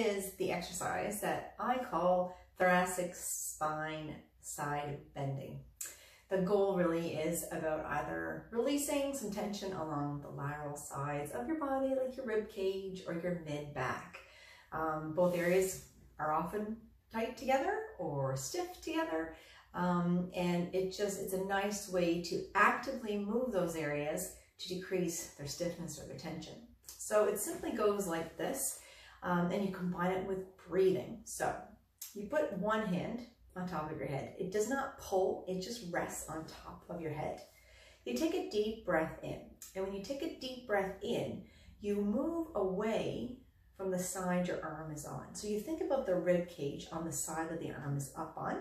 is the exercise that I call thoracic spine side bending. The goal really is about either releasing some tension along the lateral sides of your body, like your rib cage or your mid back. Um, both areas are often tight together or stiff together. Um, and it just, it's a nice way to actively move those areas to decrease their stiffness or their tension. So it simply goes like this, um, and you combine it with breathing. So you put one hand on top of your head. It does not pull, it just rests on top of your head. You take a deep breath in, and when you take a deep breath in, you move away from the side your arm is on. So you think about the rib cage on the side that the arm is up on,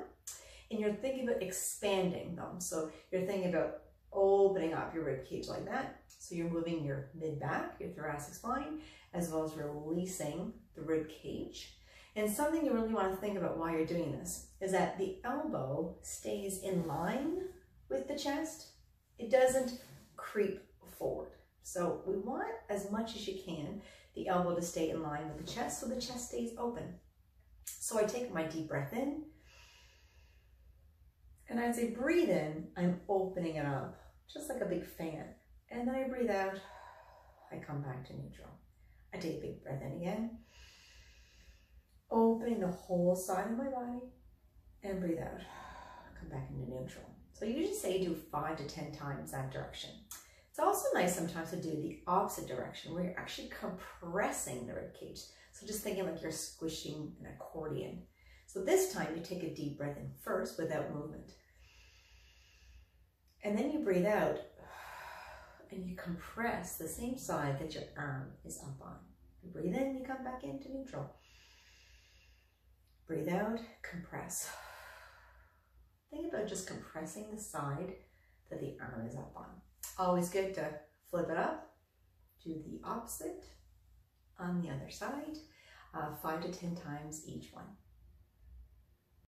and you're thinking about expanding them. So you're thinking about opening up your rib cage like that. So you're moving your mid back, your thoracic spine, as well as releasing the rib cage. And something you really want to think about while you're doing this is that the elbow stays in line with the chest. It doesn't creep forward. So we want as much as you can the elbow to stay in line with the chest so the chest stays open. So I take my deep breath in. And as I breathe in, I'm opening it up, just like a big fan. And then I breathe out, I come back to neutral. I take a big breath in again opening the whole side of my body and breathe out. Come back into neutral. So I usually say do five to 10 times that direction. It's also nice sometimes to do the opposite direction where you're actually compressing the rib cage. So just thinking like you're squishing an accordion. So this time you take a deep breath in first without movement. And then you breathe out and you compress the same side that your arm is up on. You breathe in, you come back into neutral. Breathe out, compress. Think about just compressing the side that the arm is up on. Always good to flip it up, do the opposite on the other side, uh, five to 10 times each one.